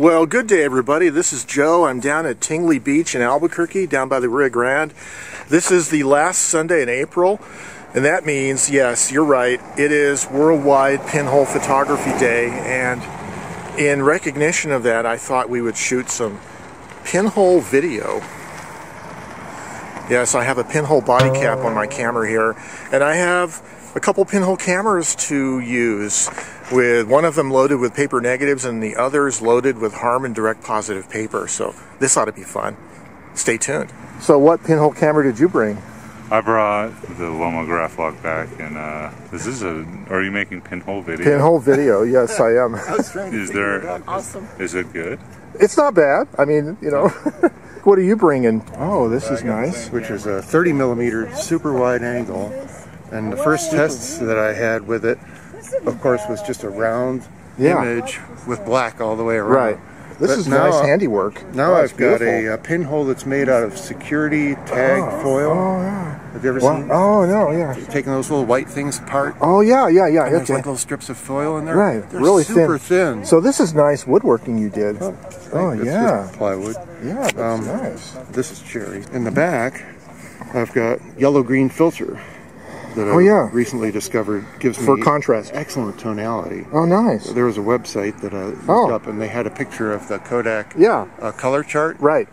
Well, good day, everybody. This is Joe. I'm down at Tingley Beach in Albuquerque, down by the Rio Grande. This is the last Sunday in April, and that means, yes, you're right, it is Worldwide Pinhole Photography Day, and in recognition of that, I thought we would shoot some pinhole video. Yes, I have a pinhole body cap on my camera here, and I have a couple pinhole cameras to use with one of them loaded with paper negatives and the others loaded with Harman direct positive paper. So this ought to be fun. Stay tuned. So what pinhole camera did you bring? I brought the Lomograflok back, and uh, this is a. Are you making pinhole video? Pinhole video, yes, I am. is there? Awesome. Is it good? It's not bad. I mean, you know. what are you bringing? Oh, this is nice. Which is a 30 millimeter super wide angle, and the first tests that I had with it, of course, was just a round Yeah. image with black all the way around. Right. This But is now- nice handiwork. Now Oh, I've got beautiful. a, uh pinhole that's made out of security tag foil. Oh, yeah. Have you ever seen Oh, no, yeah. taking those little white things apart? Oh, yeah, yeah, yeah. And there's like little strips of foil in there. Right, They're really super thin. So this is nice woodworking you did. Oh, It's yeah. plywood. Yeah, that's Um, nice. This is cherry. In the back, I've got yellow green filter that I Oh, yeah. recently discovered gives For me contrast. excellent tonality. Oh, nice. There was a website that I looked Oh. up and they had a picture of the Kodak Yeah, uh, color chart right.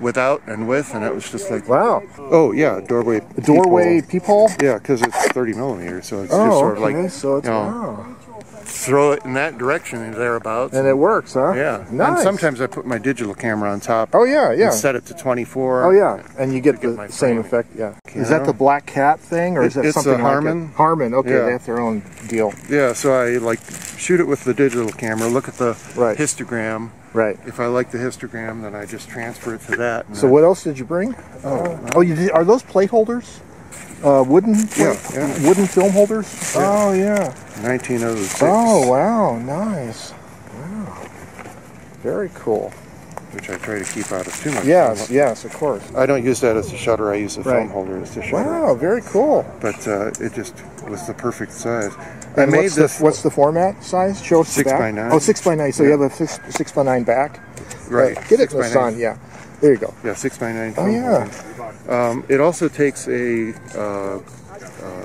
without and with, and it was just like, Wow. oh yeah, doorway. Doorway peephole. peephole? Yeah, because it's 30 millimeters, so it's just Oh, sort of okay. like so it's you know, wow. Throw it in that direction and thereabouts. And it works, huh? yeah, Nice. and sometimes I put my digital camera on top. Oh, yeah, yeah. Set it to 24. Oh, yeah. And you get get the my same framing. effect, yeah. Is that the black cat thing, or is that uh, something like Harman. it? Harman, okay, Yeah. they have their own deal. Yeah, so I like shoot it with the digital camera, look at the Right. histogram. Right. If I like the histogram, then I just transfer it to that. So then- what else did you bring? Oh, oh, you did, are those plate holders? Uh, wooden? Yeah, yeah. Wooden film holders? Oh, yeah. 1906, Oh, wow, nice. Wow. Very cool. which I try to keep out of too much. Yes, film. yes, of course. I don't use that as a shutter. I use the Right. film holder as a shutter. Wow, very cool. But uh, it just was the perfect size. I And made what's this the, what's the format size? Show us the Six back. by nine. Oh, six by nine. So you have a six, six by nine back. right. Uh, get it six in the sun. Yeah. There you go. Yeah, six by nine. Oh yeah. Um, it also takes a uh, uh,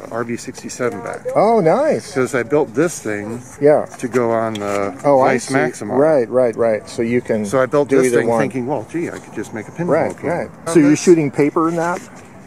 RB67 back Oh, nice. because I built this thing Yeah. to go on the Oh, Vice. Maxima. Right, right, right. So you can. So I built this thing one. thinking, well, gee, I could just make a pinhole. Right, right. So you're shooting paper in that?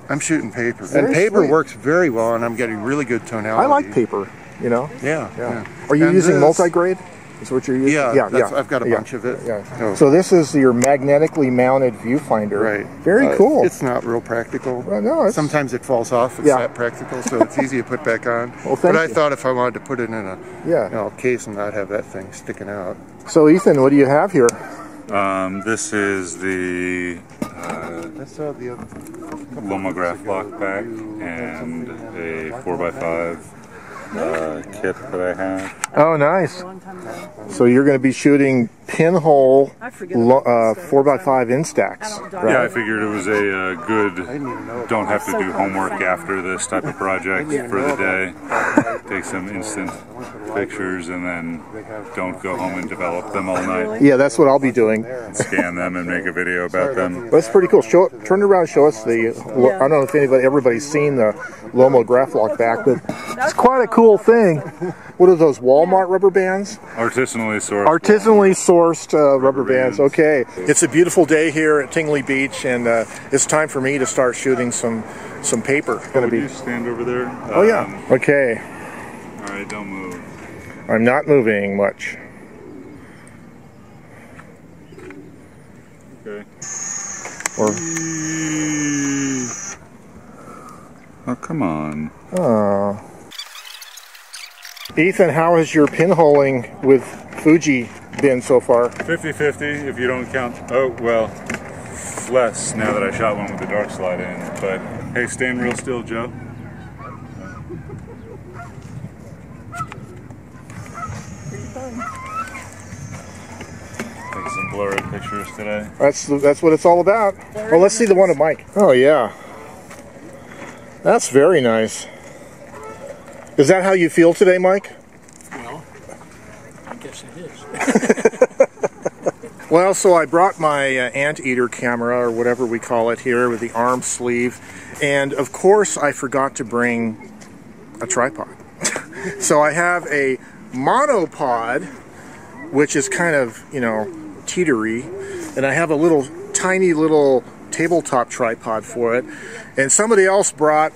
I'm shooting paper, Very and paper sweet. works very well, and I'm getting really good tonality. I like paper. You know. Yeah, Yeah. yeah. Are you And using multi-grade? Is what you're using? Yeah, yeah, yeah. I've got a yeah, bunch of it. Yeah. Oh. So this is your magnetically mounted viewfinder. Right. Very Uh, cool. It's not real practical. Well, no, it's- Sometimes it falls off. It's Yeah. not practical, so it's easy to put back on. Well, thank but I you. thought if I wanted to put it in a Yeah. you know, case and not have that thing sticking out. So Ethan, what do you have here? Um, this is the uh, I saw the other. Lomograflok back and a 4x5 uh, kit that I have. Oh, nice. So you're going to be shooting pinhole lo- uh, four x five instax. I Right. Yeah, I figured it was a uh, good. didn't even know. Don't have to do homework after this type of project for the day. Take some instant pictures and then don't go home and develop them all night. Yeah, that's what I'll be doing. Scan them and make a video about them. That's pretty cool. Show, turn around, and show us the. I don't know if anybody, everybody's seen the Lomograflok back, but it's quite a cool thing. What are those Walmart rubber bands? Artisanally sourced. Artisanally sourced uh, rubber bands. bands. Okay. It's a beautiful day here at Tingley Beach, and uh, it's time for me to start shooting some some paper. To you be. stand over there? Oh yeah. Okay. Um, all right, don't move. I'm not moving much. Okay. Or Oh, come on. oh. Ethan, how is your pinholing with Fuji been so far? 50-50 if you don't count. Oh, well, less now that I shot one with the dark slide in. But hey, stand real still, Joe. Take some blurry pictures today. That's that's what it's all about. Well, let's see the one of Mike. Oh yeah, that's very nice. Is that how you feel today, Mike? Guess it is. Well, so I brought my uh, anteater camera, or whatever we call it here, with the arm sleeve. And of course, I forgot to bring a tripod. so I have a monopod, which is kind of, you know, teetery. And I have a little, tiny little tabletop tripod for it. And somebody else brought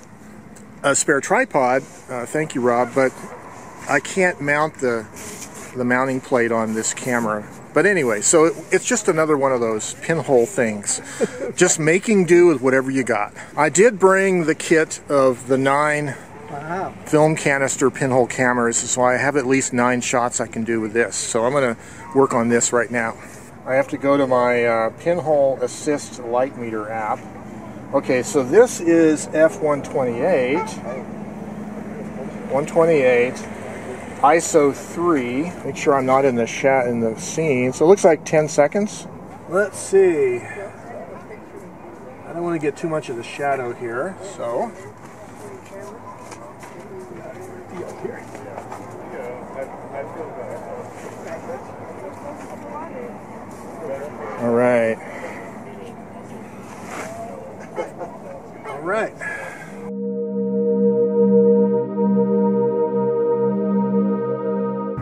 a spare tripod. Uh, thank you, Rob. But I can't mount the, the mounting plate on this camera. But anyway, so it, it's just another one of those pinhole things. just making do with whatever you got. I did bring the kit of the nine wow. film canister pinhole cameras, so I have at least nine shots I can do with this. So I'm going to work on this right now. I have to go to my uh, Pinhole Assist Light Meter app. Okay, so this is F128. 128. ISO 3. Make sure I'm not in the shot in the scene. So it looks like 10 seconds. Let's see. I don't want to get too much of the shadow here, so. All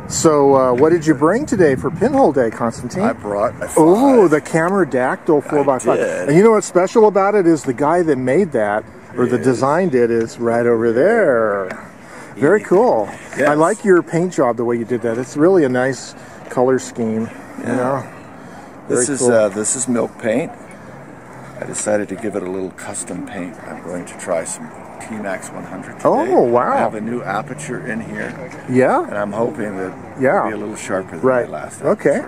So, uh, what did you bring today for Pinhole Day, Constantine? I brought. my Oh, the Cameradactyl 4x5. And you know what's special about it is the guy that made that, or the designed it, is right over there. Very cool. Yes. I like your paint job the way you did that. It's really a nice color scheme. Yeah. You know? Very this is uh, this is milk paint. I decided to give it a little custom paint. I'm going to try some T-Max 100 today. Oh, wow. I have a new aperture in here. Yeah. And I'm hoping that yeah. it'll be a little sharper than right. my last Okay.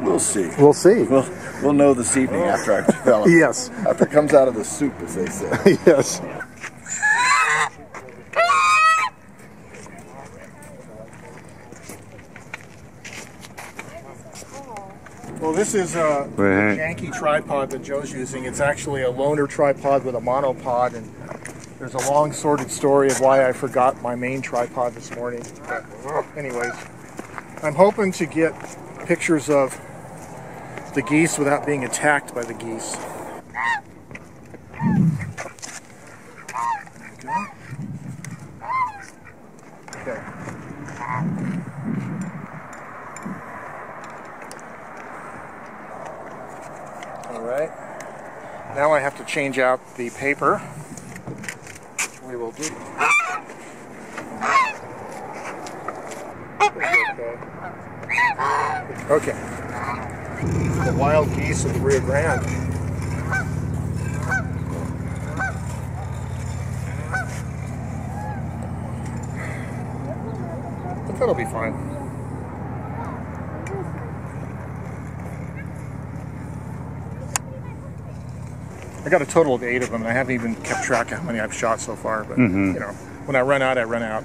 We'll see. We'll see. We'll, we'll know this evening after I develop yes. After it comes out of the soup, as they say. yes. Well, this is uh, a, a janky tripod that Joe's using. It's actually a loaner tripod with a monopod, and there's a long sordid story of why I forgot my main tripod this morning. But anyways, I'm hoping to get pictures of the geese without being attacked by the geese. right. Now I have to change out the paper, we will do. Okay. The wild geese of the Rio Grande. That'll be fine. I got a total of eight of them, and I haven't even kept track of how many I've shot so far. But mm-hmm. you know, when I run out, I run out.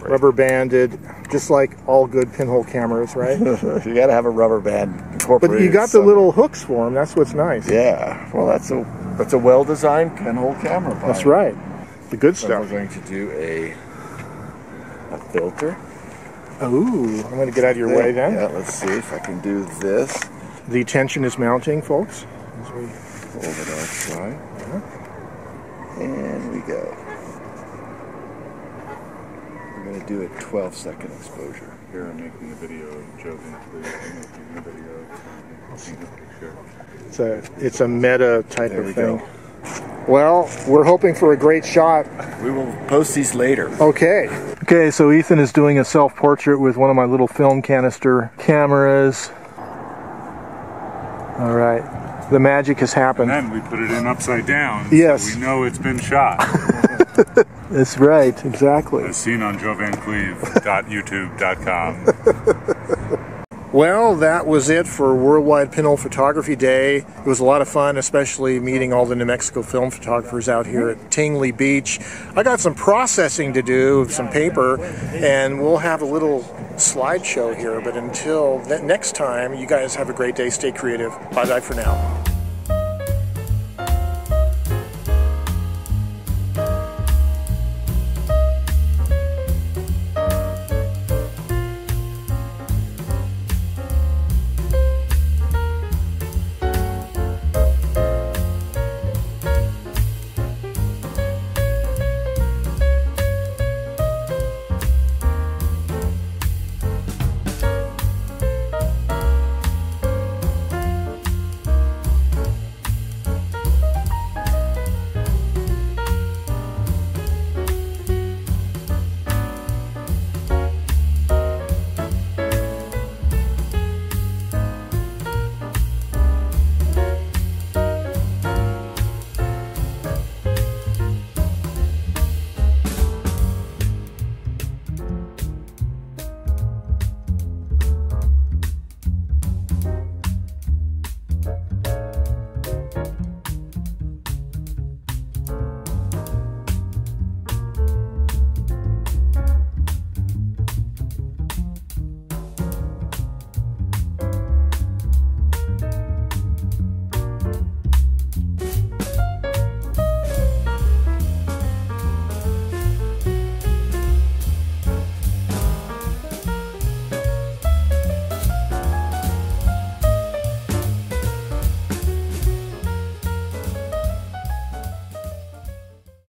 Rubber banded, just like all good pinhole cameras, right? you got to have a rubber band incorporated. But you got the little hooks for them. That's what's nice. Yeah. Well, that's a that's a well designed pinhole camera. Body. That's right. The good so stuff. We're going to do a a filter. Ooh, I'm going to get out of your way then. Yeah, let's see if I can do this. The tension is mounting, folks. As we hold it outside. And we go. We're going to do a 12 second exposure. Here I'm making a video of Joe Hinkley making a video of taking a. It's a, it's a meta type there of we thing. Go. Well, we're hoping for a great shot. We will post these later. Okay. Okay, so Ethan is doing a self-portrait with one of my little film canister cameras. All right. The magic has happened. And then we put it in upside down. Yes. So we know it's been shot. That's right, exactly. As seen on joevancleave.youtube.com. Well, that was it for Worldwide Pinhole Photography Day. It was a lot of fun, especially meeting all the New Mexico film photographers out here at Tingley Beach. I got some processing to do, some paper, and we'll have a little slideshow here. But until next time, you guys have a great day. Stay creative. Bye bye for now.